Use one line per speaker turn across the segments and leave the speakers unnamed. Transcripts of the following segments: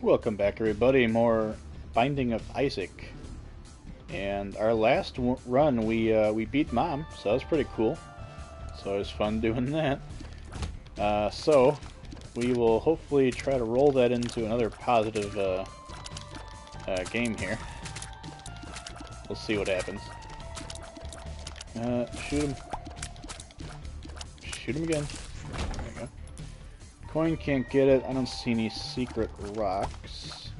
Welcome back, everybody. More Binding of Isaac. And our last w- run, we uh, we beat Mom, so that was pretty cool. So it was fun doing that. Uh, so we will hopefully try to roll that into another positive uh, uh, game here. We'll see what happens. Uh, shoot him. Shoot him again. Coin can't get it. I don't see any secret rocks.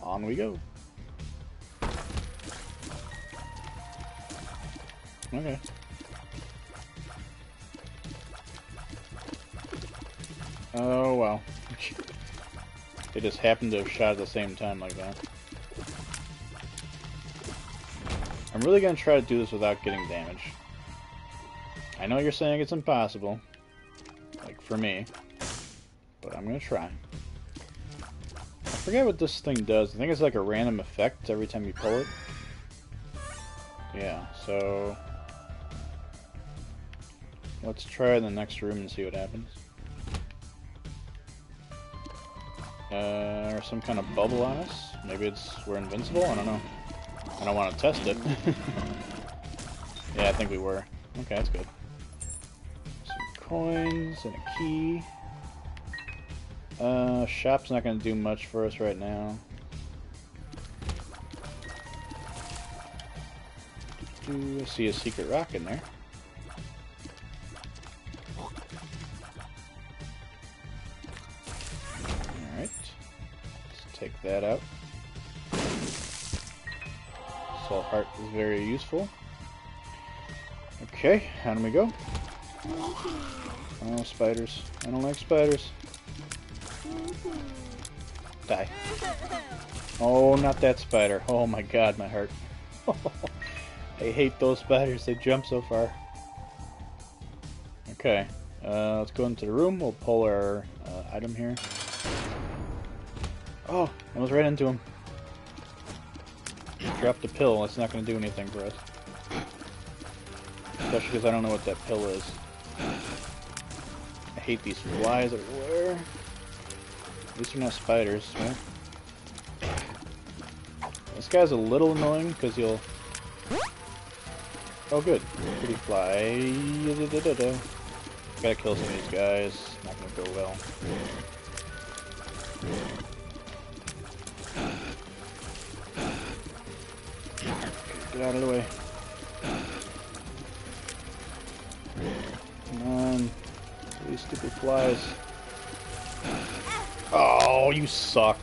On we go. Okay. Oh, wow. they just happened to have shot at the same time like that. I'm really gonna try to do this without getting damaged. I know you're saying it's impossible. For me. But I'm gonna try. I forget what this thing does. I think it's like a random effect every time you pull it. Yeah, so... Let's try the next room and see what happens. Uh, or some kind of bubble on us. Maybe it's we're invincible. I don't know. I don't want to test it. yeah, I think we were. Okay, that's good. Coins and a key. Uh, shop's not going to do much for us right now. Do I see a secret rock in there? Alright. Let's take that out. Soul heart is very useful. Okay, on we go. Oh, spiders. I don't like spiders. Die. Oh, not that spider. Oh my god, my heart. I hate those spiders. They jump so far. Okay, uh, let's go into the room. We'll pull our uh, item here. Oh, I was right into him. Dropped a pill. That's not going to do anything for us. Especially because I don't know what that pill is. I hate these flies everywhere. At least they're not spiders, right? This guy's a little annoying because he'll... Oh good, pretty fly. Gotta kill some of these guys. Not gonna go well. Get out of the way. Flies. Oh, you suck.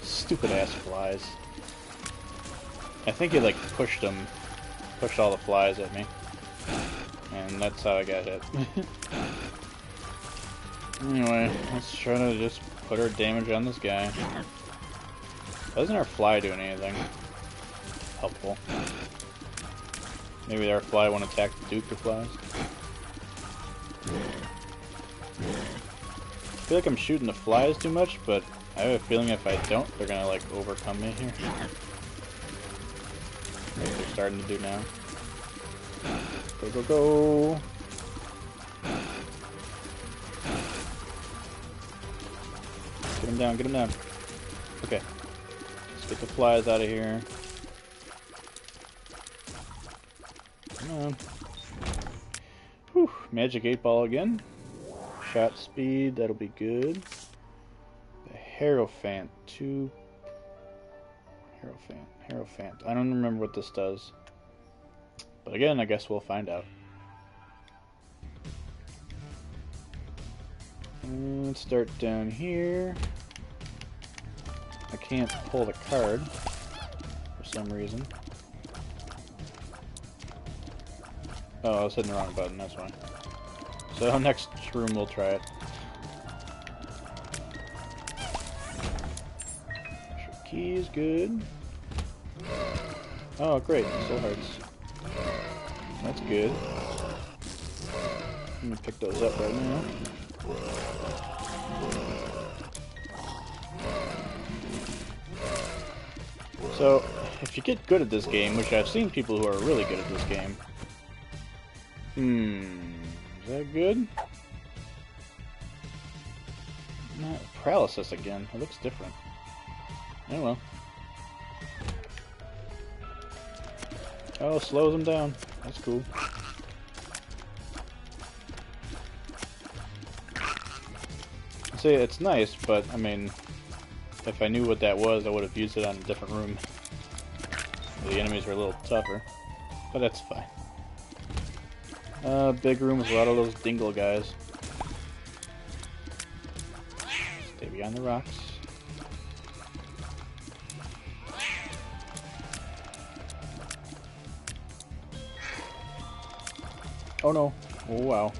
Stupid ass flies. I think he like pushed them, pushed all the flies at me. And that's how I got hit. anyway, let's try to just put our damage on this guy. Doesn't our fly do anything helpful? Maybe our fly won't attack the Duke of Flies. I feel like I'm shooting the flies too much, but I have a feeling if I don't, they're gonna like overcome me here. Like they're starting to do now. Go, go, go! Get him down, get him down. Okay. Let's get the flies out of here. Come on. Whew, magic 8 ball again. Shot speed, that'll be good. The Hierophant, two. Hierophant, Hierophant. I don't remember what this does. But again, I guess we'll find out. Mm, let's start down here. I can't pull the card for some reason. Oh, I was hitting the wrong button, that's why. So next room we'll try it. Key is good. Oh, great, soul hearts. That's good. I'm gonna pick those up right now. So, if you get good at this game, which I've seen people who are really good at this game. Hmm, that good? Not paralysis again. It looks different. Oh well. Oh, slows him down. That's cool. See, it's nice, but I mean, if I knew what that was, I would have used it on a different room. The enemies are a little tougher, but that's fine. Uh, big room with a lot of those dingle guys. Stay behind the rocks. Oh no. Oh wow.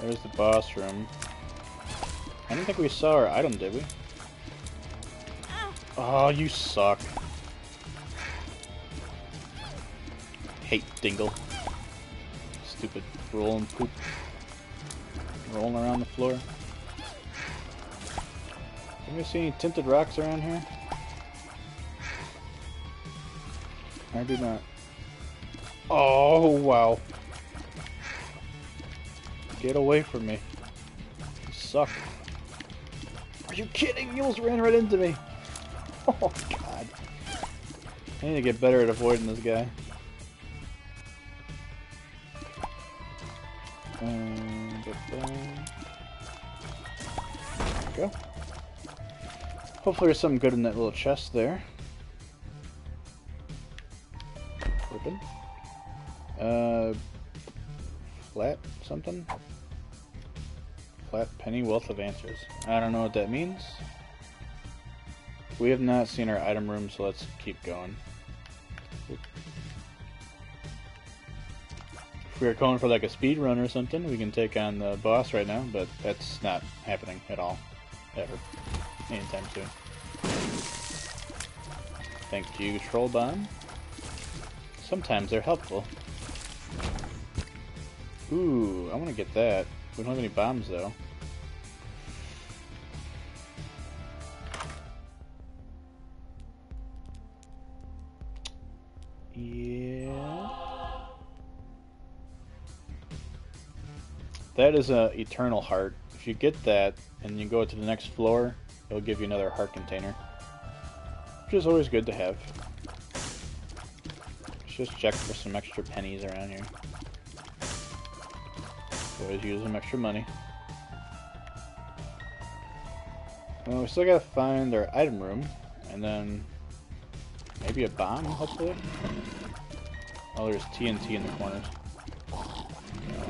There's the boss room. I don't think we saw our item, did we? Oh, you suck. Hate Dingle. Stupid rolling poop. Rolling around the floor. You see any tinted rocks around here? I do not. Oh, wow. Get away from me. You suck. Are you kidding? You ran right into me. Oh, God. I need to get better at avoiding this guy. Hopefully there's something good in that little chest there. Open. Uh, flat something? Flat penny wealth of answers. I don't know what that means. We have not seen our item room, so let's keep going. If we are going for like a speed run or something, we can take on the boss right now, but that's not happening at all. Ever. Anytime soon. Thank you, Troll Bomb. Sometimes they're helpful. Ooh, I want to get that. We don't have any bombs though. Yeah. That is an eternal heart. If you get that and you go to the next floor, it'll give you another heart container. Which is always good to have. Let's just check for some extra pennies around here. Always use some extra money. Well, we still gotta find our item room, and then maybe a bomb, hopefully. Oh, there's TNT in the corners.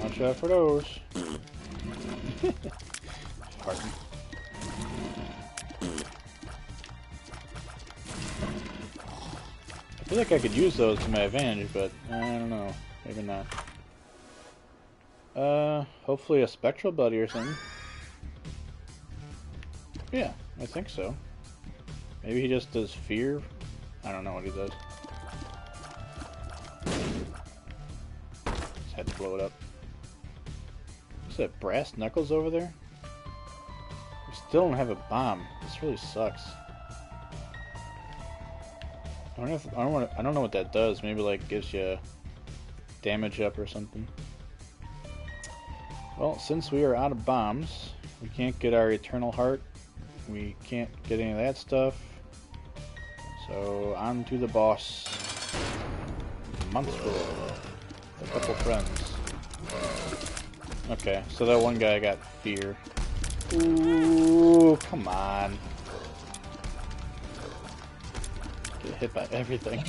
Watch out for those. Pardon. Feel like I could use those to my advantage, but I don't know. Maybe not. Uh, hopefully a spectral buddy or something. Yeah, I think so. Maybe he just does fear. I don't know what he does. Just had to blow it up. Is that brass knuckles over there? We still don't have a bomb. This really sucks. I don't know if, I don't want I don't know what that does. Maybe like gives you damage up or something. Well, since we are out of bombs, we can't get our Eternal Heart. We can't get any of that stuff. So, on to the boss. Monster. A couple friends. Okay, so that one guy got fear. Ooh, come on. Get hit by everything.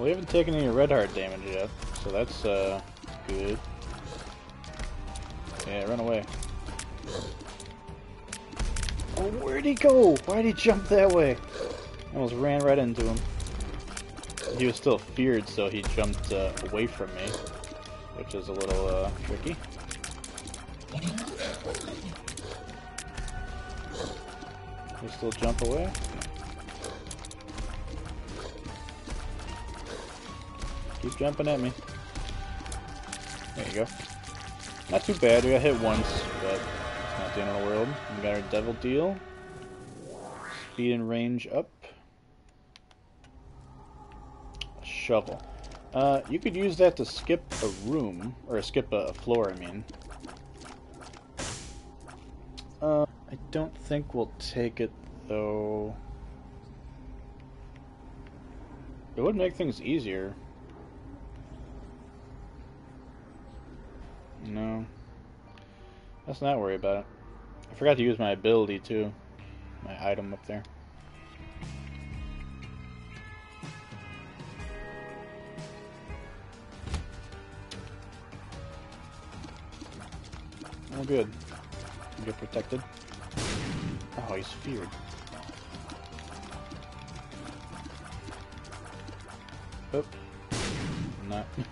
We haven't taken any red heart damage yet, so that's uh, good. Yeah, run away. Oh, where'd he go? Why'd he jump that way? I almost ran right into him. He was still feared, so he jumped uh, away from me, which is a little uh, tricky. Still jump away? Keep jumping at me. There you go. Not too bad. We got hit once, but it's not the end of the world. We got our devil deal. Speed and range up. A shovel. Uh, you could use that to skip a room, or skip a floor, I mean. Uh, I don't think we'll take it, though. It would make things easier. No. Let's not worry about it. I forgot to use my ability, too. My item up there. Oh, good. You get protected. Oh, he's feared.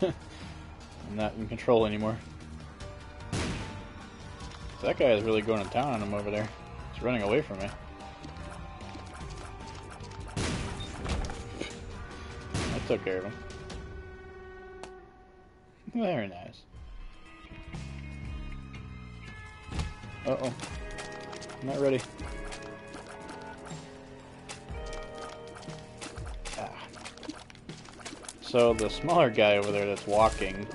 I'm not... In control anymore. That guy is really going to town on him over there. He's running away from me. I took care of him. Very nice. Uh-oh. I'm not ready. So the smaller guy over there that's walking...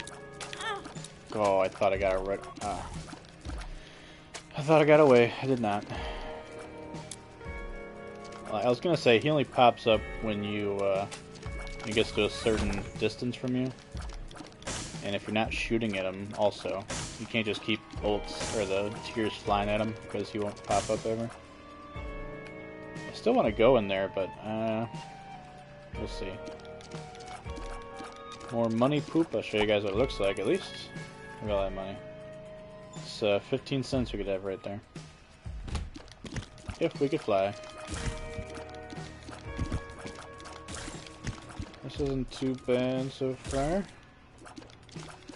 Oh, I thought I got it right... Ah. I thought I got away. I did not. I was gonna say, he only pops up when you, uh, he gets to a certain distance from you. And if you're not shooting at him, also, you can't just keep bolts or the tears flying at him because he won't pop up ever. I still want to go in there, but uh, we'll see. More money poop. I'll show you guys what it looks like. At least look at all that money. It's uh, 15 cents we could have right there. If we could fly. This isn't too bad so far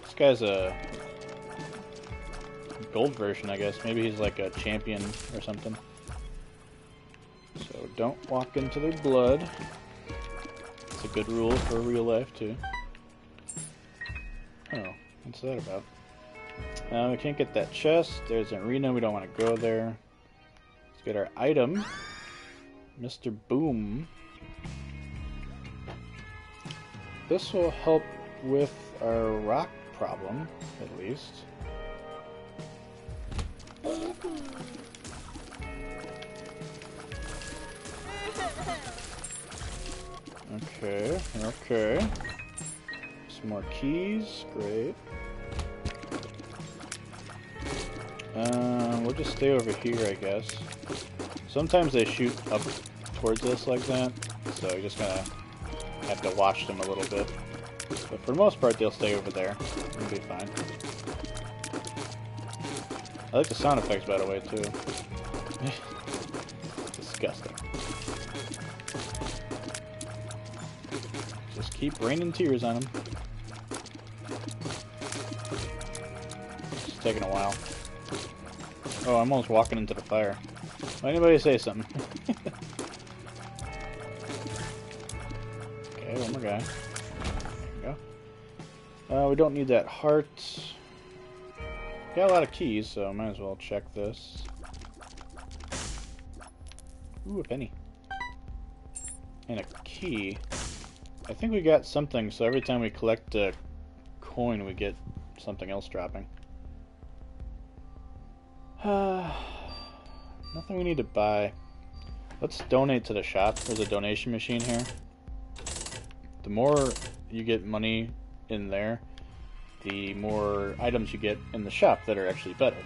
This guy's a gold version, I guess. Maybe he's like a champion or something. So don't walk into their blood. It's a good rule for real life, too. What's that about? Uh, we can't get that chest. There's an arena. We don't want to go there. Let's get our item. Mr. Boom. This will help with our rock problem, at least. Okay, okay. Some more keys, great. Uh, we'll just stay over here, I guess. Sometimes they shoot up towards us like that, so you just gotta have to watch them a little bit. But for the most part, they'll stay over there. It'll be fine. I like the sound effects, by the way, too. Disgusting. Just keep raining tears on them. It's taking a while. Oh, I'm almost walking into the fire. Anybody say something? okay, one more guy. There we Uh, we don't need that heart. Got a lot of keys, so might as well check this. Ooh, a penny. And a key. I think we got something, so every time we collect a coin, we get something else dropping. Uh, nothing we need to buy. Let's donate to the shop. There's a donation machine here. The more you get money in there, the more items you get in the shop that are actually better.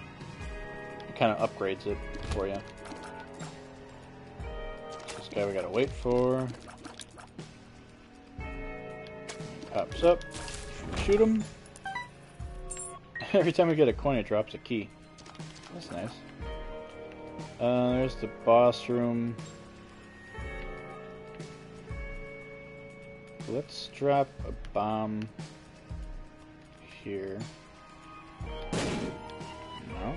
It kind of upgrades it for you. This guy we gotta wait for. Pops up. Shoot him. Every time we get a coin, it drops a key. That's nice. Uh, there's the boss room. Let's drop a bomb here. No?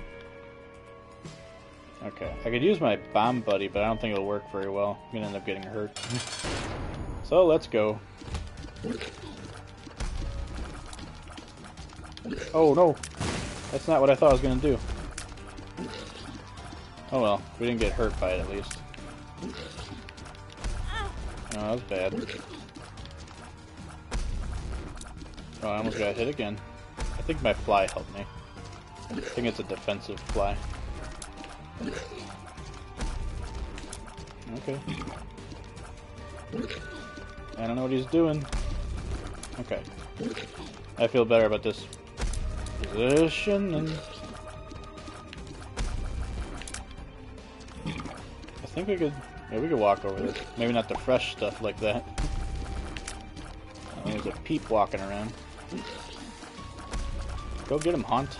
Okay, I could use my bomb buddy, but I don't think it'll work very well. I'm gonna end up getting hurt. so let's go. Oh no! That's not what I thought I was gonna do. Oh well, we didn't get hurt by it at least. Oh, that was bad. Oh, I almost got hit again. I think my fly helped me. I think it's a defensive fly. Okay. I don't know what he's doing. Okay. I feel better about this position and... think we could... Yeah, we could walk over this. Maybe not the fresh stuff like that. Oh, there's a peep walking around. Go get him, Haunt.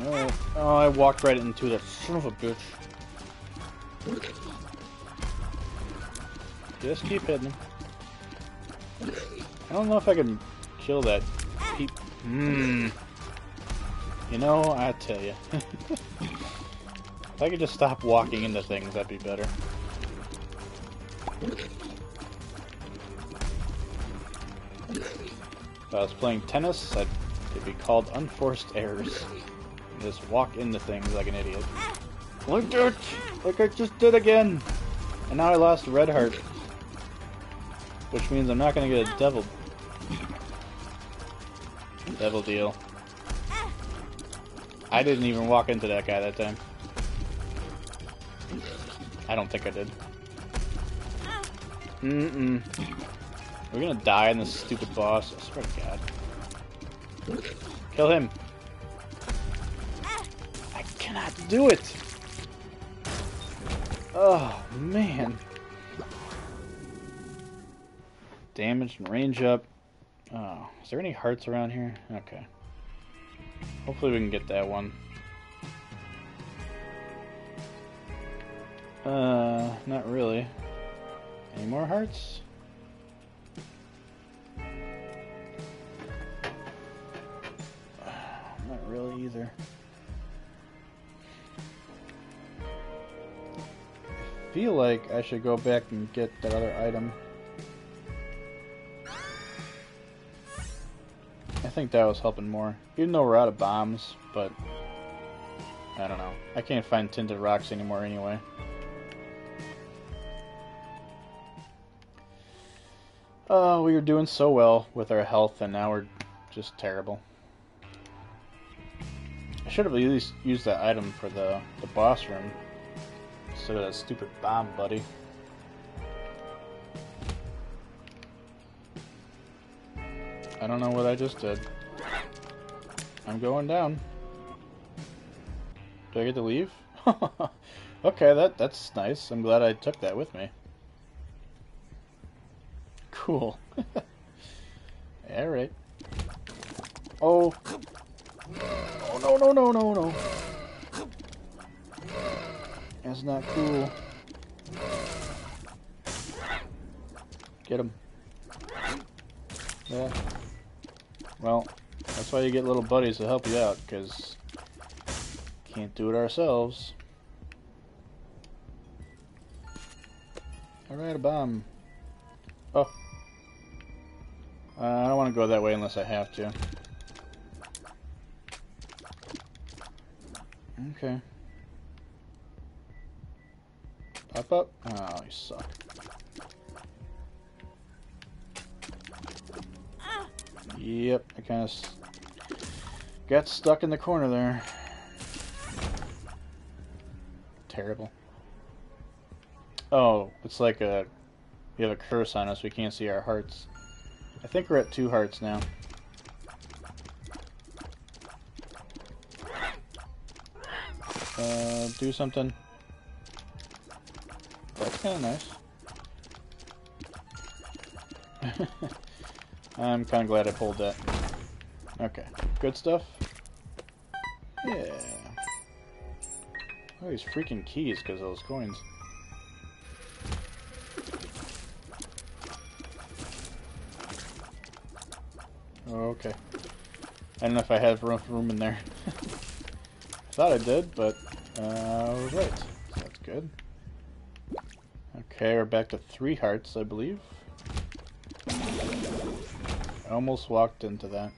Oh, oh, I walked right into that son of a bitch. Just keep hitting him. I don't know if I can kill that peep. Hmm. You know, I tell you. if I could just stop walking into things, that'd be better. If I was playing tennis, I'd, it'd be called unforced errors. Just walk into things like an idiot. Look at Like I just did again! And now I lost red heart. Which means I'm not gonna get a devil... Devil deal. I didn't even walk into that guy that time. I don't think I did. Mm-mm. We're gonna die in this stupid boss. I swear to God. Kill him. I cannot do it. Oh, man. Damage and range up. Oh, is there any hearts around here? Okay. Hopefully we can get that one. Uh, not really. Any more hearts? Not really either. I feel like I should go back and get that other item. Think that was helping more. Even though we're out of bombs, but... I don't know. I can't find tinted rocks anymore anyway. Oh, we were doing so well with our health, and now we're just terrible. I should have at least used that item for the, the boss room. Instead of that stupid bomb, buddy. I don't know what I just did. I'm going down. Do I get to leave? okay, that that's nice. I'm glad I took that with me. Cool. Alright. Oh. Oh, no, no, no, no, no. That's not cool. Get him. Yeah. Well, that's why you get little buddies to help you out, because can't do it ourselves. Alright, a bomb. Oh. Uh, I don't want to go that way unless I have to. Okay. Pop up. Oh, you suck. Yep, I kind of got stuck in the corner there. Terrible. Oh, it's like a we have a curse on us. We can't see our hearts. I think we're at two hearts now. Uh, do something. That's kind of nice. I'm kind of glad I pulled that. Okay, good stuff. Yeah. Oh, these freaking keys because of those coins. Okay. I don't know if I have enough room in there. Thought I did, but uh, I was right. So that's good. Okay, we're back to three hearts, I believe. I almost walked into that.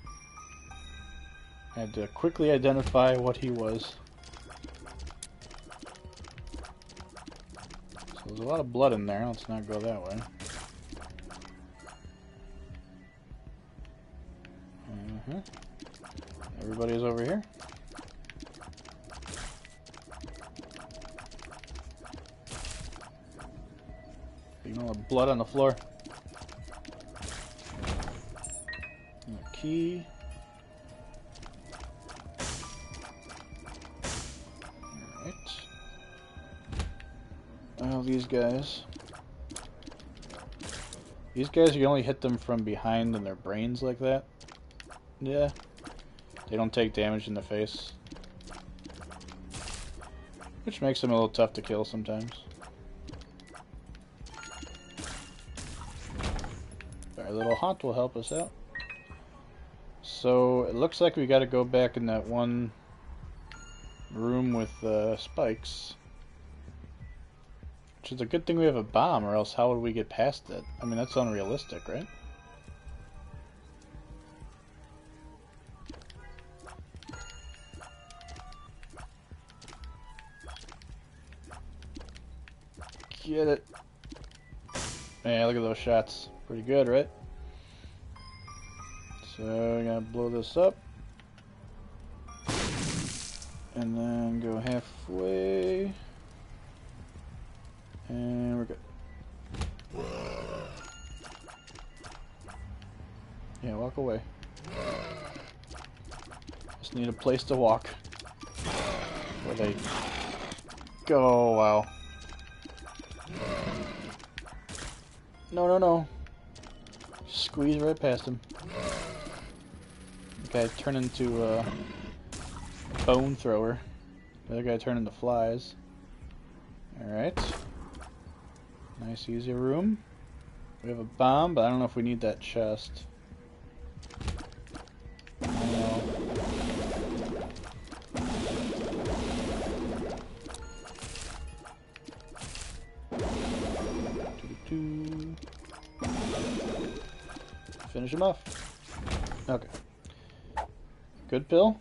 I had to quickly identify what he was. So There's a lot of blood in there. Let's not go that way. Uh -huh. Everybody's over here. You know, blood on the floor. Key. Alright. Oh, these guys. These guys, you only hit them from behind and their brains like that. Yeah. They don't take damage in the face. Which makes them a little tough to kill sometimes. Our little haunt will help us out. So it looks like we got to go back in that one room with uh, spikes. Which is a good thing we have a bomb, or else how would we get past it? I mean, that's unrealistic, right? Get it. Yeah, look at those shots. Pretty good, right? So I'm gonna blow this up. And then go halfway. And we're good. Yeah, walk away. Just need a place to walk. Where they go, oh, wow. No, no, no. Squeeze right past him guy turn into a bone thrower. The other guy turn into flies. Alright. Nice easy room. We have a bomb, but I don't know if we need that chest. Finish him off. Okay. Good pill?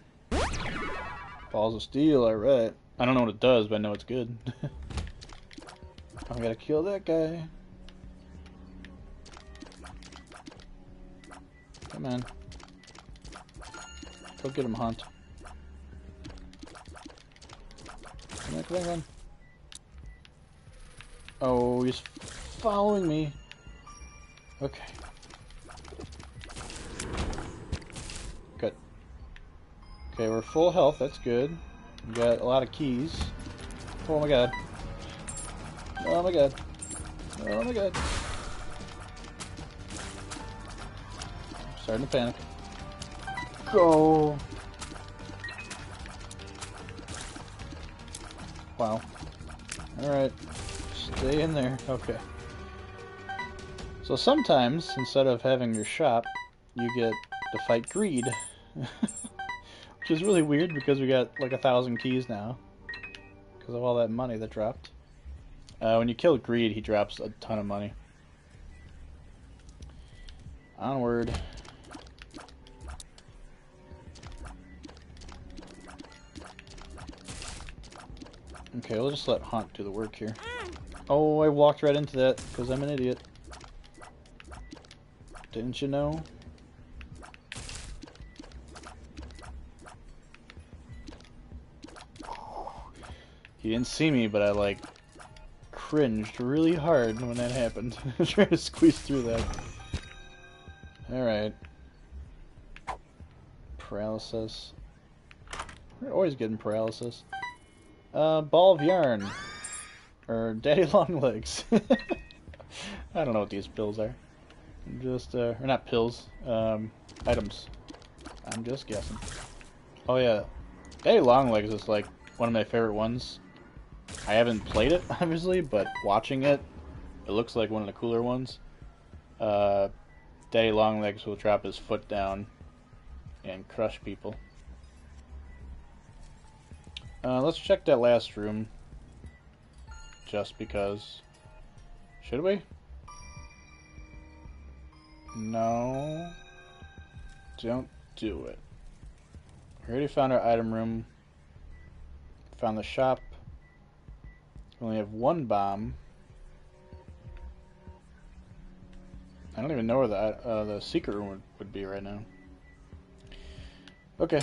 Balls of steel, alright. I don't know what it does, but I know it's good. I gotta kill that guy. Come on. Go get him, Haunt. Come on, come on. Oh, he's following me. Okay. Okay, we're full health, that's good. We got a lot of keys. Oh my god. Oh my god. Oh my god. I'm starting to panic. Go! Wow. Alright. Stay in there. Okay. So sometimes, instead of having your shop, you get to fight greed. Which is really weird because we got like a thousand keys now. Because of all that money that dropped. Uh, when you kill Greed, he drops a ton of money. Onward. Okay, we'll just let Haunt do the work here. Oh, I walked right into that because I'm an idiot. Didn't you know? He didn't see me, but I like cringed really hard when that happened. Trying to squeeze through that. Alright. Paralysis. We're always getting paralysis. Uh, ball of yarn. Or daddy long legs. I don't know what these pills are. Just, uh, or not pills, um, items. I'm just guessing. Oh yeah, daddy long legs is like one of my favorite ones. I haven't played it, obviously, but watching it, it looks like one of the cooler ones. Uh, Daddy Longlegs will drop his foot down and crush people. Uh, let's check that last room. Just because. Should we? No. Don't do it. We already found our item room. Found the shop. We only have one bomb. I don't even know where the, uh, the secret room would, would be right now. Okay.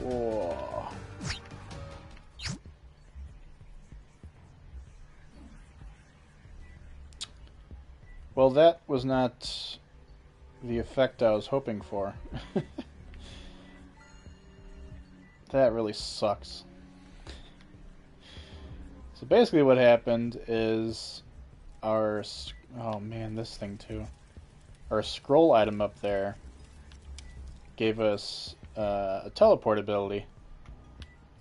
Whoa. Well, that was not the effect I was hoping for. that really sucks. So basically what happened is our... Oh man, this thing too. Our scroll item up there gave us uh, a teleport ability.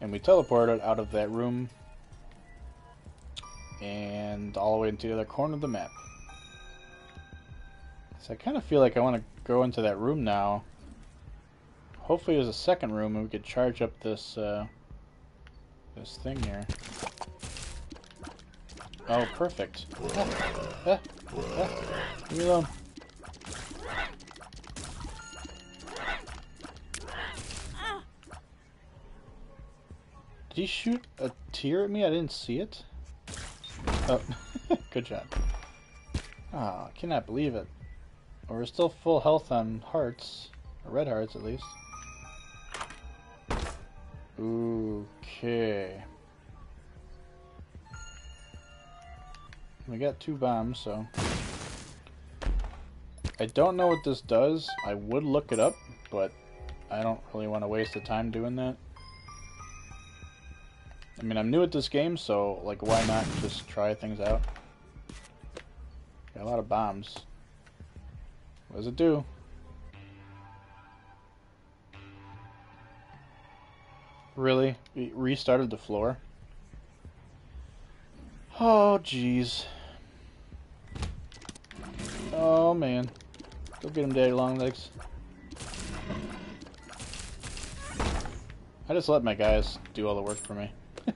And we teleported out of that room and all the way into the other corner of the map. So I kind of feel like I want to go into that room now. Hopefully there's a second room and we could charge up this, uh, this thing here. Oh, perfect. Ah, ah, leave me alone. Did he shoot a tear at me? I didn't see it. Oh, good job. Ah, oh, I cannot believe it. We're still full health on hearts. Or red hearts, at least. Okay. We got two bombs, so... I don't know what this does. I would look it up, but I don't really want to waste the time doing that. I mean, I'm new at this game, so, like, why not just try things out? Got a lot of bombs. What does it do? Really? It restarted the floor? Oh, jeez. Oh, man. Go get him, Daddy Longlegs. I just let my guys do all the work for me.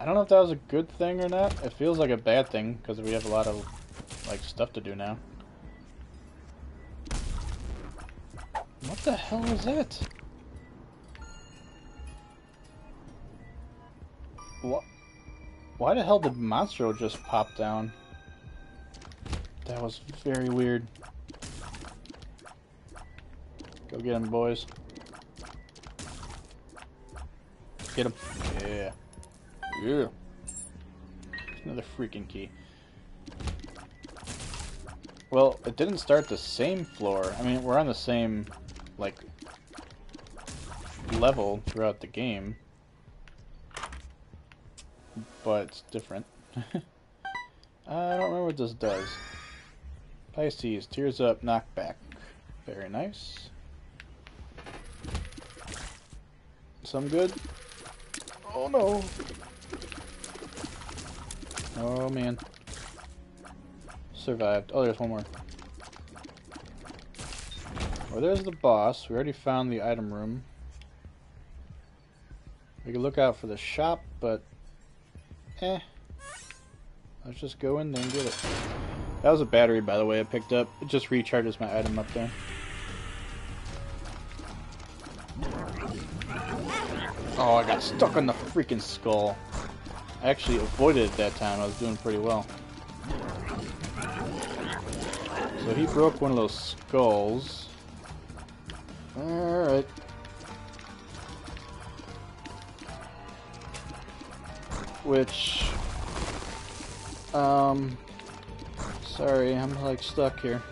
I don't know if that was a good thing or not. It feels like a bad thing, because we have a lot of, like, stuff to do now. What the hell was that? What? Why the hell did Monstro just pop down? That was very weird. Go get him, boys. Get him. Yeah. Yeah. Another freaking key. Well, it didn't start the same floor. I mean, we're on the same like level throughout the game, but it's different. I don't remember what this does. Pisces, tears up, knockback. Very nice. Some good? Oh no! Oh man. Survived. Oh, there's one more. Well, there's the boss. We already found the item room. We can look out for the shop, but... Eh. Let's just go in there and get it. That was a battery, by the way, I picked up. It just recharges my item up there. Oh, I got stuck on the freaking skull. I actually avoided it that time. I was doing pretty well. So he broke one of those skulls. Alright. Which... Um... Sorry, I'm like stuck here.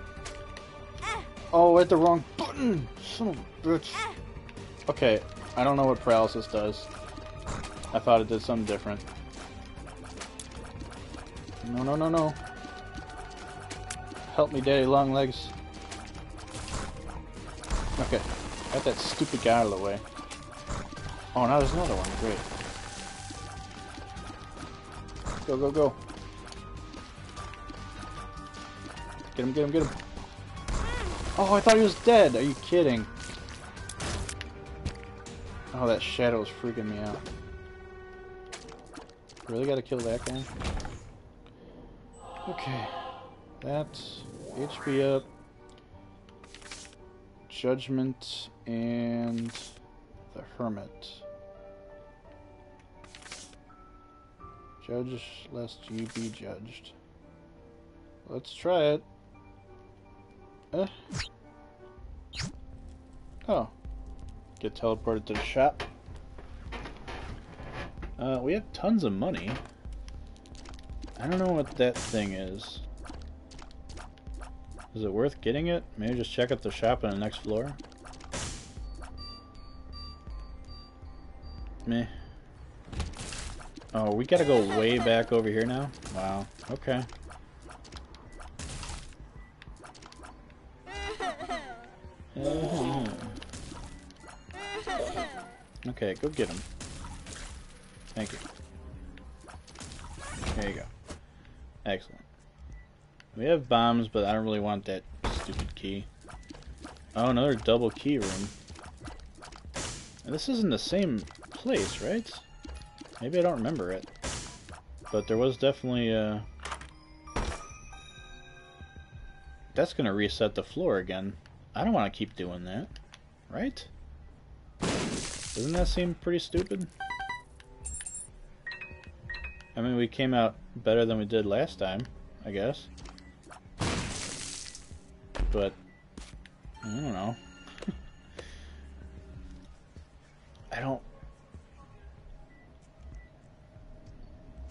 Oh, I hit the wrong button! Son of a bitch. Okay, I don't know what paralysis does. I thought it did something different. No, no, no, no. Help me, Daddy Longlegs. Okay. Got that stupid guy out of the way. Oh, now there's another one. Great. Go, go, go. Get him, get him, get him. Oh, I thought he was dead. Are you kidding? Oh, that shadow is freaking me out. Really gotta kill that guy? Okay. That's HP up. Judgment and the Hermit. Judge lest you be judged. Let's try it. Uh. Oh. Get teleported to the shop. Uh, we have tons of money. I don't know what that thing is. Is it worth getting it? Maybe just check out the shop on the next floor? Meh. Oh, we gotta go way back over here now? Wow, okay. Mm-hmm. Okay, go get him. Thank you. There you go. Excellent. We have bombs, but I don't really want that stupid key. Oh, another double key room. And this isn't the same place, right? Maybe I don't remember it. But there was definitely a... That's gonna reset the floor again. I don't want to keep doing that. Right? Doesn't that seem pretty stupid? I mean, we came out better than we did last time, I guess. But, I don't know. I don't...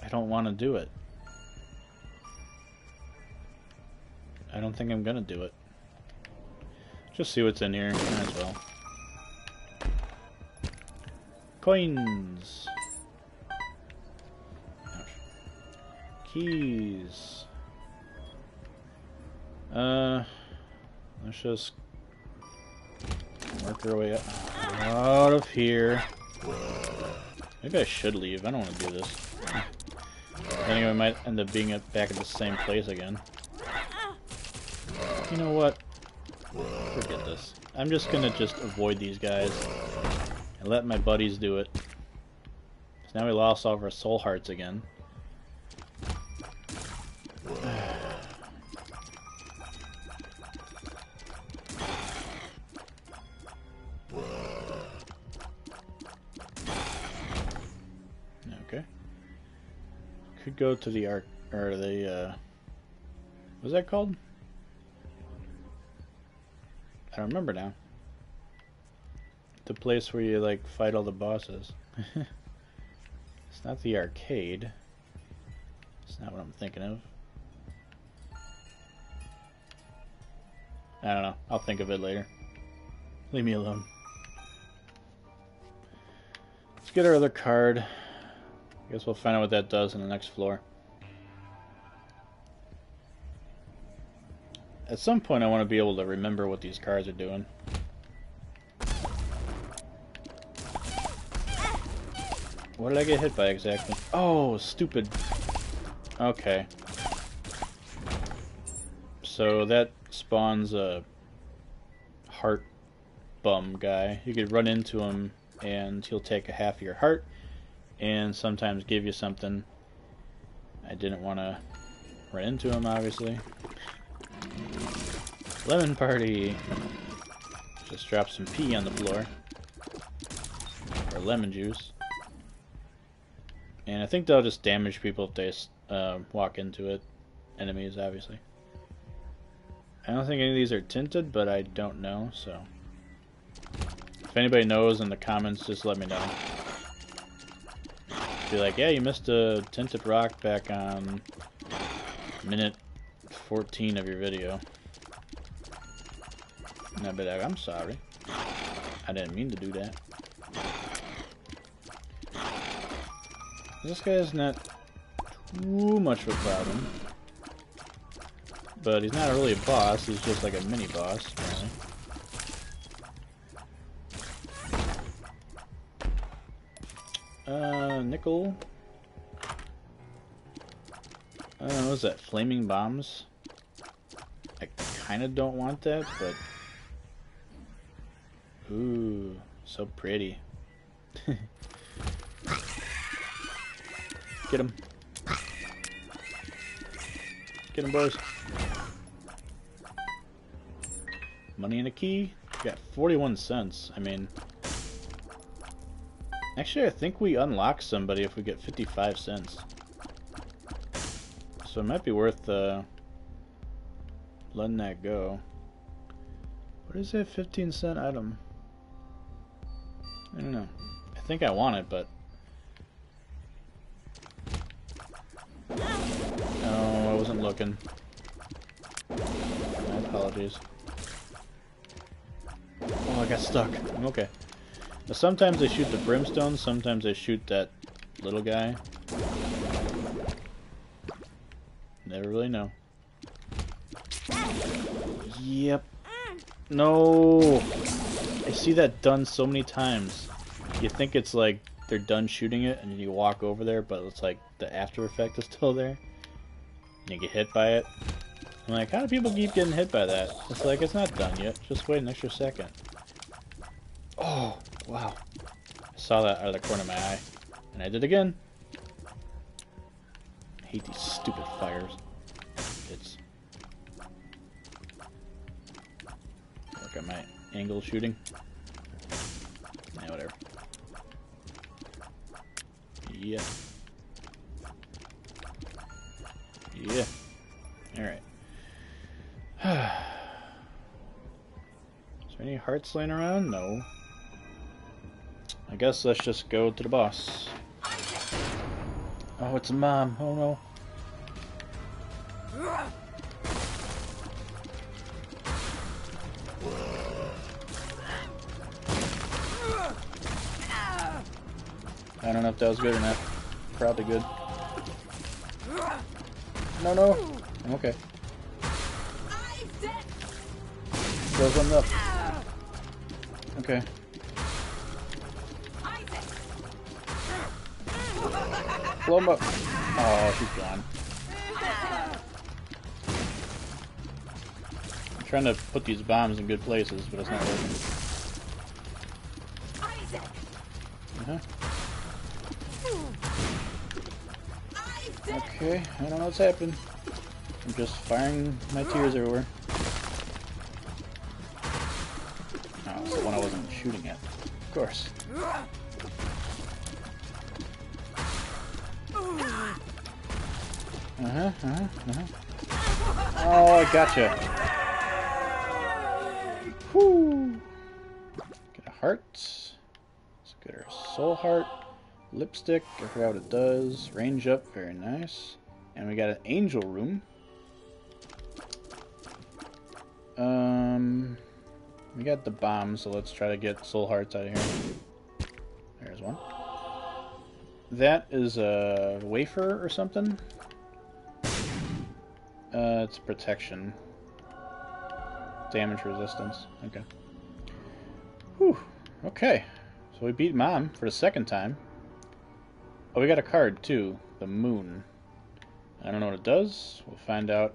I don't want to do it. I don't think I'm gonna do it. Just see what's in here, might as well. Coins! Keys. Uh, let's just work our way out of here. Maybe I should leave. I don't want to do this. Anyway, I might end up being back at the same place again. You know what? Forget this. I'm just gonna just avoid these guys and let my buddies do it. So now we lost all of our soul hearts again. okay. Could go to the arc or the uh what's that called? I remember now. The place where you like fight all the bosses. it's not the arcade. It's not what I'm thinking of. I don't know. I'll think of it later. Leave me alone. Let's get our other card. I guess we'll find out what that does in the next floor. At some point I want to be able to remember what these cars are doing. What did I get hit by exactly? Oh, stupid. Okay. So that spawns a heart bum guy. You could run into him and he'll take a half of your heart and sometimes give you something. I didn't want to run into him, obviously. Lemon party. Just drop some pee on the floor. Or lemon juice. And I think they'll just damage people if they uh, walk into it. Enemies, obviously. I don't think any of these are tinted, but I don't know, so... If anybody knows in the comments, just let me know. Be like, yeah, you missed a tinted rock back on minute 14 of your video. And I'd be like, I'm sorry. I didn't mean to do that. This guy's not too much of a problem. But he's not really a boss, he's just like a mini boss, apparently. Uh, nickel. Uh, was that? Flaming bombs? I kind of don't want that, but... Ooh, so pretty. Get him. Get him, boys. Money and a key. got 41 cents. I mean... Actually, I think we unlock somebody if we get 55 cents. So it might be worth uh, letting that go. What is that 15 cent item? I don't know. I think I want it, but... No, I wasn't looking. My apologies. Oh, I got stuck. I'm okay. Sometimes they shoot the brimstone, sometimes they shoot that little guy. Never really know. Yep. No! I see that done so many times. You think it's like they're done shooting it and you walk over there, but it's like the after effect is still there. And you get hit by it. I'm like, how do people keep getting hit by that? It's like, it's not done yet. Just wait an extra second. Oh, wow. I saw that out of the corner of my eye. And I did again. I hate these stupid fires. It's... Work on my angle shooting. Yeah, whatever. Yeah. Yeah. Alright. Is there any hearts laying around? No. I guess let's just go to the boss. Oh, it's a mom. Oh no. That was good or not. Probably good. No, no. I'm okay. Blow something up. Okay. Blow him up. Oh, she's gone. I'm trying to put these bombs in good places, but it's not working. Okay, I don't know what's happened. I'm just firing my tears everywhere. Oh, it's the one I wasn't shooting at. Of course. Uh-huh, uh-huh, uh-huh. Oh, I gotcha. Whoo! Get a heart. Let's get our soul heart. Lipstick, I forgot what it does. Range up, very nice. And we got an angel room. Um, we got the bomb, so let's try to get soul hearts out of here. There's one. That is a wafer or something. Uh, it's protection. Damage resistance. Okay. Whew. Okay. So we beat Mom for the second time. Oh, we got a card too. The moon. I don't know what it does. We'll find out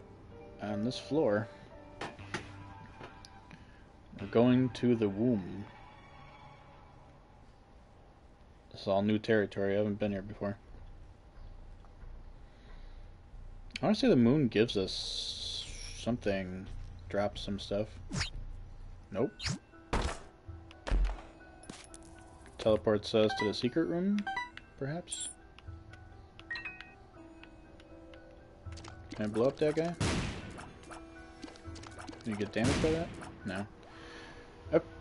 on this floor. We're going to the womb. This is all new territory. I haven't been here before. I want to say the moon gives us something. Drops some stuff. Nope. Teleports us to the secret room, perhaps? Can I blow up that guy? Can you get damaged by that? No.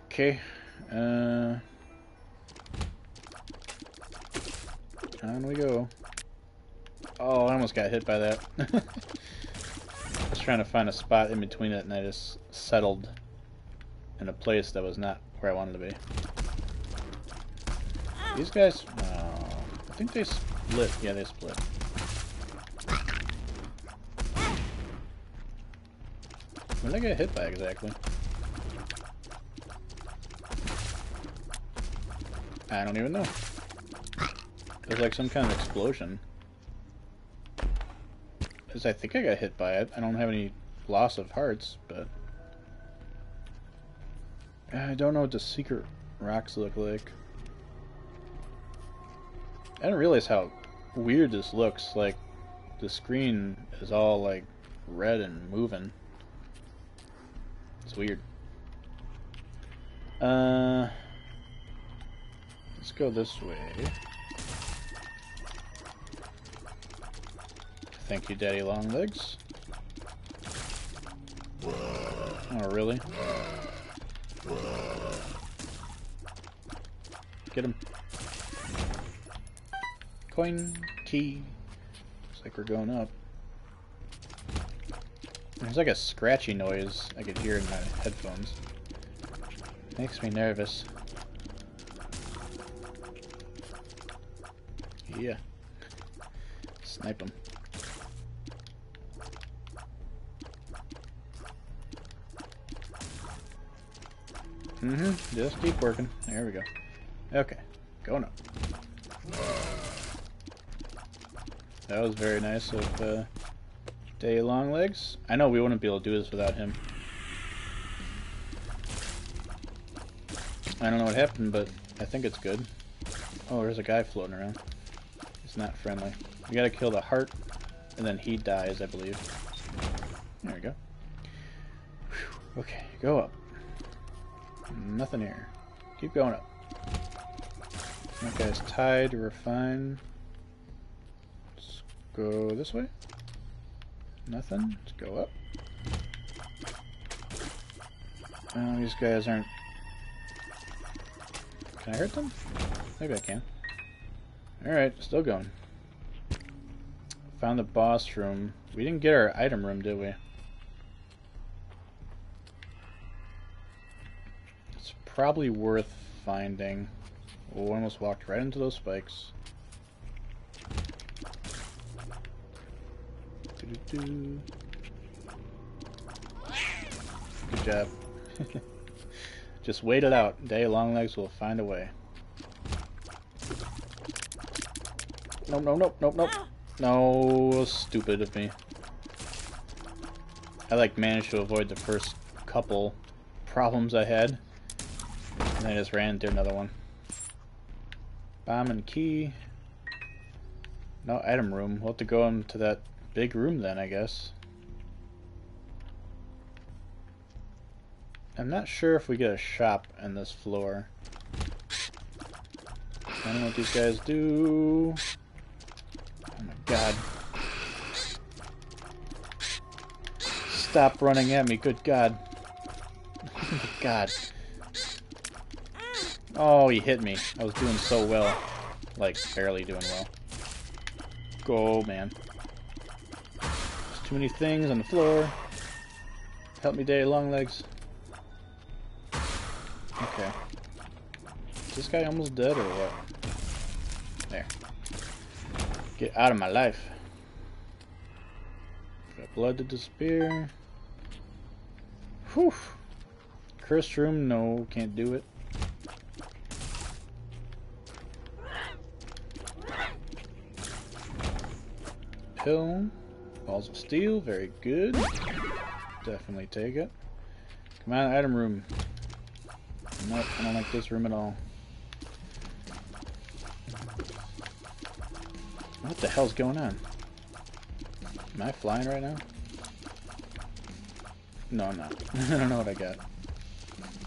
Okay. Uh, on we go. Oh, I almost got hit by that. I was trying to find a spot in between it and I just settled in a place that was not where I wanted to be. These guys, oh, I think they split. Yeah, they split. What did I get hit by exactly? I don't even know. There's like some kind of explosion. Because I think I got hit by it. I don't have any loss of hearts, but... I don't know what the secret rocks look like. I didn't realize how weird this looks. Like, the screen is all, like, red and moving. It's weird. Uh... Let's go this way. Thank you, Daddy Longlegs. Oh, really? Get him. Coin, key. Looks like we're going up. There's like a scratchy noise I could hear in my headphones. Makes me nervous. Yeah. Snipe him. Mm-hmm. Just keep working. There we go. Okay. Going up. That was very nice of uh, Day long legs? I know we wouldn't be able to do this without him. I don't know what happened, but I think it's good. Oh, there's a guy floating around. He's not friendly. We gotta kill the heart, and then he dies, I believe. There we go. Whew. Okay, go up. Nothing here. Keep going up. That guy's tied. We're fine. Let's go this way. Nothing. Let's go up. Oh, these guys aren't... Can I hurt them? Maybe I can. Alright, still going. Found the boss room. We didn't get our item room, did we? It's probably worth finding. Oh, almost walked right into those spikes. -doo. Good job. Just wait it out. Day Longlegs will find a way. Nope, nope, nope, nope, nope. No, stupid of me. I like managed to avoid the first couple problems I had. And I just ran into another one. Bomb and key. No item room. We'll have to go into that big room then, I guess. I'm not sure if we get a shop in this floor. I don't know what these guys do. Oh my god. Stop running at me, good god. god. Oh, he hit me. I was doing so well. Like, barely doing well. Go, man. Too many things on the floor. Help me, Day long legs. Okay. Is this guy almost dead or what? There. Get out of my life. Got blood to disappear. Whew. Cursed room, no, can't do it. pill. Balls of steel, very good. Definitely take it. Come on, item room. Nope, I don't like this room at all. What the hell's going on? Am I flying right now? No, I'm not. I don't know what I got.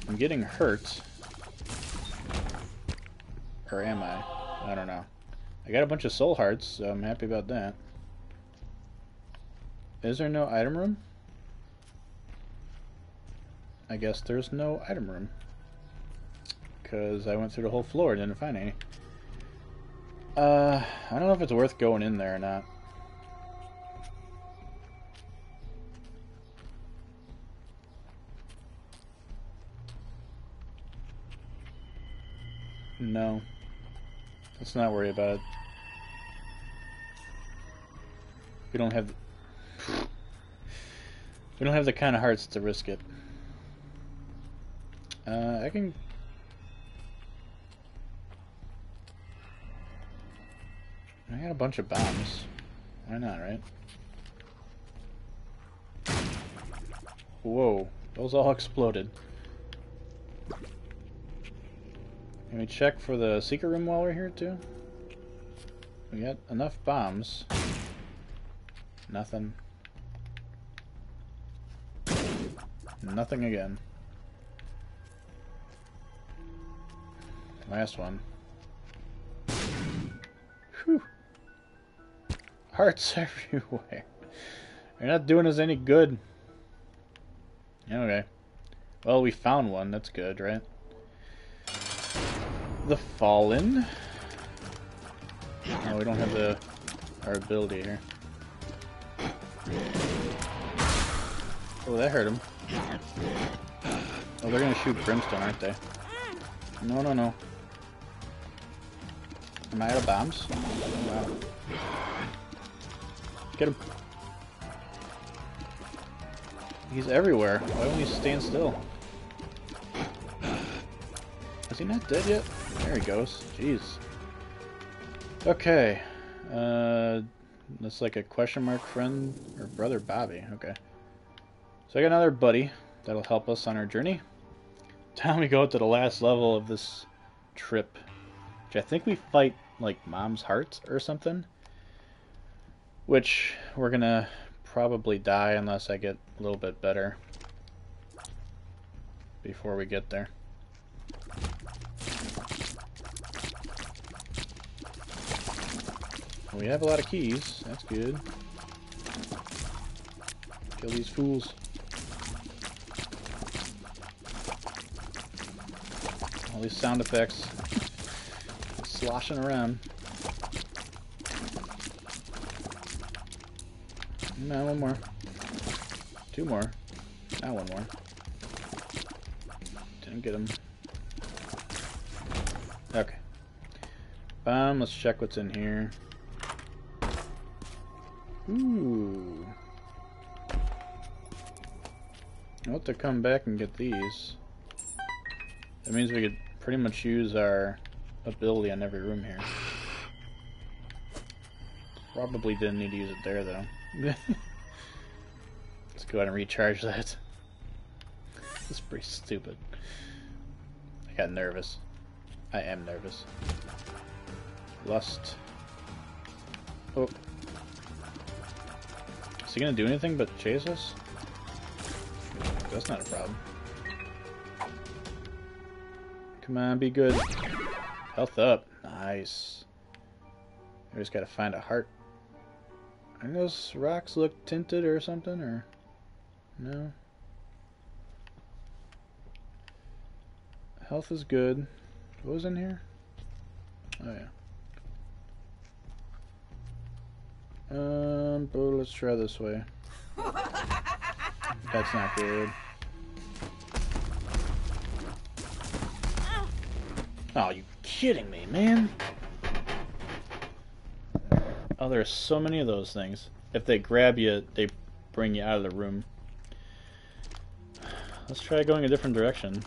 I'm getting hurt. Or am I? I don't know. I got a bunch of soul hearts, so I'm happy about that. Is there no item room? I guess there's no item room. Because I went through the whole floor and didn't find any. Uh, I don't know if it's worth going in there or not. No. Let's not worry about it. We don't have we don't have the kind of hearts to risk it. Uh, I can... I got a bunch of bombs. Why not, right? Whoa, those all exploded. Can we check for the secret room while we're here, too? We got enough bombs. Nothing. Nothing again. Last one. Whew. Hearts everywhere. You're not doing us any good. Okay. Well, we found one. That's good, right? The Fallen. Oh, we don't have the our ability here. Oh, that hurt him. Oh, they're gonna shoot brimstone, aren't they? No, no, no. Am I out of bombs? Wow. Get him. He's everywhere. Why won't he stand still? Is he not dead yet? There he goes. Jeez. Okay. Uh, that's like a question mark friend or brother Bobby. Okay. So I got another buddy that'll help us on our journey. Time we go to the last level of this trip, which I think we fight like mom's heart or something. Which we're gonna probably die unless I get a little bit better before we get there. We have a lot of keys. That's good. Kill these fools. These sound effects. Sloshing around. No, one more. Two more. Now one more. Didn't get him. Okay. Um, let's check what's in here. Ooh. I'll have to come back and get these. That means we could pretty much use our ability on every room here. Probably didn't need to use it there, though. Let's go ahead and recharge that. This is pretty stupid. I got nervous. I am nervous. Lust. Oh. Is he gonna do anything but chase us? That's not a problem. Come on, be good. Health up. Nice. I just gotta find a heart. I those rocks look tinted or something, or... No? Health is good. What was in here? Oh, yeah. Um, but let's try this way. That's not good. Oh, you kidding me, man? Oh, there's so many of those things. If they grab you, they bring you out of the room. Let's try going a different direction.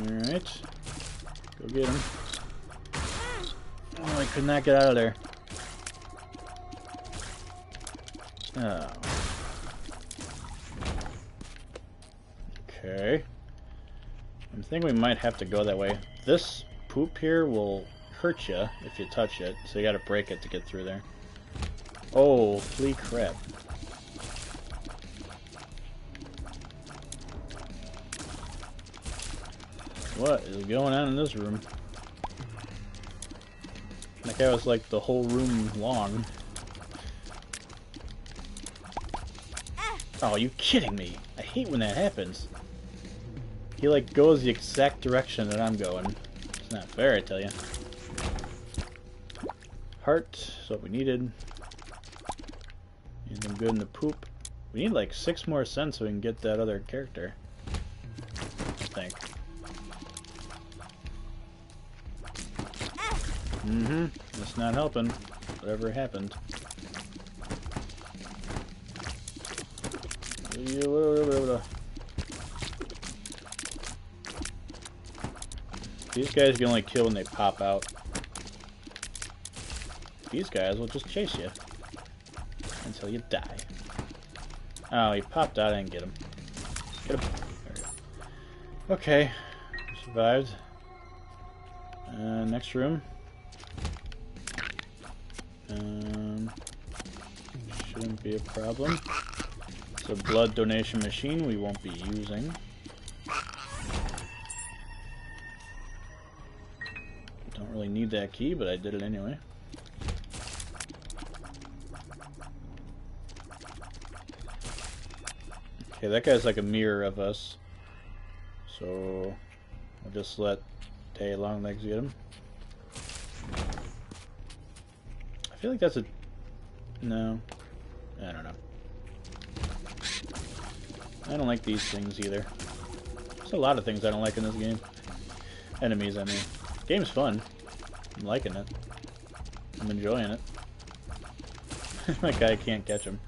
Alright. Go get him. Oh, I could not get out of there. Oh. Okay. I'm thinking we might have to go that way. This poop here will hurt you if you touch it, so you gotta break it to get through there. Oh, flea crap. What is going on in this room? That guy was like the whole room long. Oh, you kidding me? I hate when that happens. He like goes the exact direction that I'm going. It's not fair, I tell you. Heart is what we needed. Anything good in the poop. We need like six more cents so we can get that other character. I think. Mm-hmm. That's not helping. Whatever happened. These guys can only kill when they pop out. These guys will just chase you until you die. Oh, he popped out. I didn't get him. Get him. Okay, survived. Uh, next room. Um, shouldn't be a problem. The blood donation machine we won't be using. Don't really need that key, but I did it anyway. Okay, that guy's like a mirror of us. So, I'll just let Day Longlegs get him. I feel like that's a... No. I don't know. I don't like these things either. There's a lot of things I don't like in this game. Enemies, I mean. Game's fun. I'm liking it. I'm enjoying it. My guy can't catch him.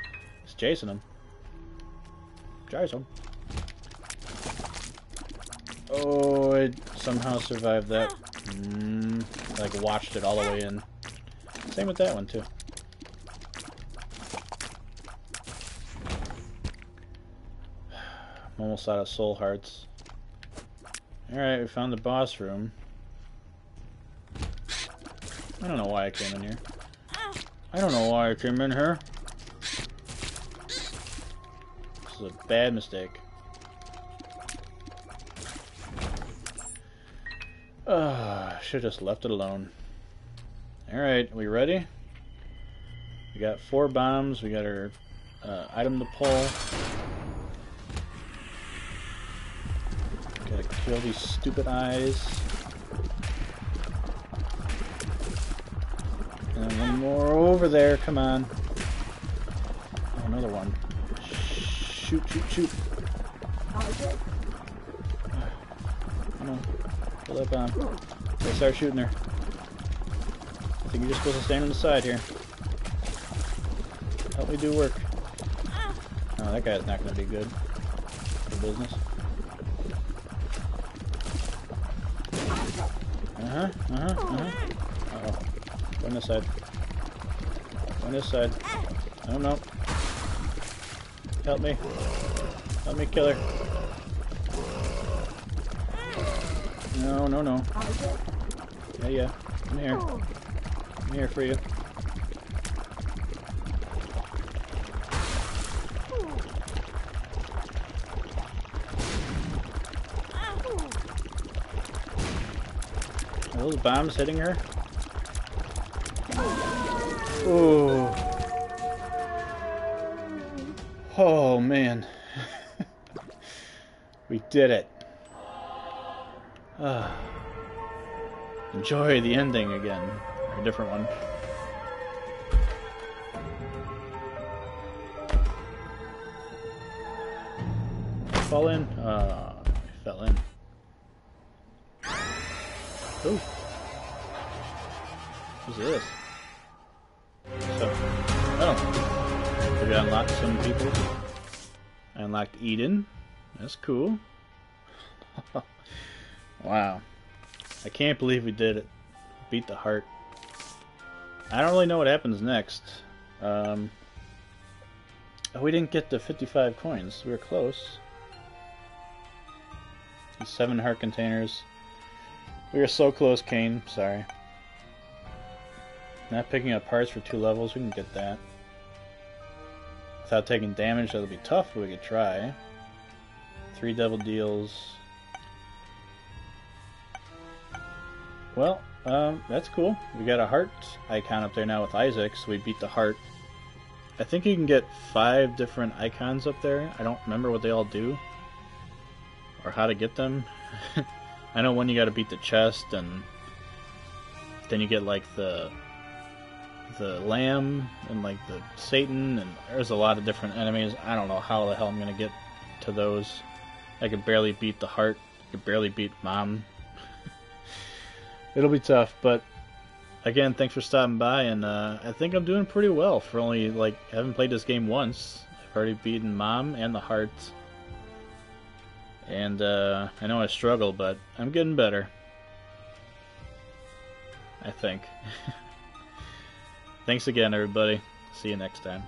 He's chasing him. Chase him. Oh, I somehow survived that. Mm, like, watched it all the way in. Same with that one, too. I'm almost out of soul hearts. Alright, we found the boss room. I don't know why I came in here. I don't know why I came in here. This is a bad mistake. Uh, should have just left it alone. Alright, we ready? We got four bombs, we got our uh, item to pull. Gotta kill these stupid eyes. And one more over there, come on. Oh, another one. Shoot, shoot, shoot. Come on. Kill that bomb. Okay, start shooting her. I think you're just supposed to stand on the side here. Help me do work. Oh, that guy's not going to be good for business. Uh-huh, uh-huh, uh-huh. Uh-oh. Go on this side. Go on this side. Oh, no. Help me. Help me kill her. No, no, no. Yeah, yeah. I'm here. I'm here for you. Those bombs hitting her? Oh. Oh, man. we did it. Uh, enjoy the ending again. Or a different one. Fall in? Uh, I fell in. Ooh. Who's this? So, oh. Maybe I unlocked some people. I unlocked Eden. That's cool. wow. I can't believe we did it. Beat the heart. I don't really know what happens next. Um, oh, we didn't get the 55 coins. We were close. Seven heart containers. We were so close, Cain. Sorry. Not picking up parts for two levels. We can get that. Without taking damage, that'll be tough, but we could try. Three devil deals. Well, um, that's cool. We got a heart icon up there now with Isaac, so we beat the heart. I think you can get five different icons up there. I don't remember what they all do. Or how to get them. I know when you gotta beat the chest, and then you get like the the lamb and like the Satan, and there's a lot of different enemies. I don't know how the hell I'm gonna get to those. I could barely beat the heart. I could barely beat mom. It'll be tough, but again, thanks for stopping by, and uh, I think I'm doing pretty well for only like I haven't played this game once. I've already beaten mom and the heart, and uh, I know I struggle, but I'm getting better. I think. Thanks again, everybody. See you next time.